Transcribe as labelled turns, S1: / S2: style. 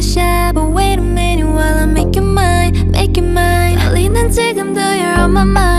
S1: shy But wait a minute while I make you mine Make you mine. 떨리는 지금도 you're on my mind.